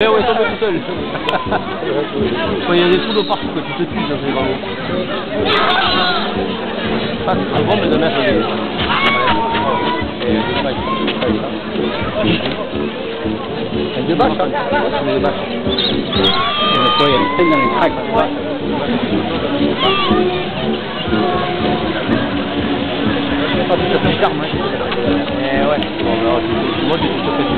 Eh ouais, tombe tout seul. Il y a des au parc, quoi, tu te tues, ça c'est vraiment. Ah, c'est bon, mais de mettre des... Avec des bâches, hein des bâches. Et il y a des traînes dans les craques. Pas tout à fait charme, hein. Eh ouais. Moi j'ai tout fait.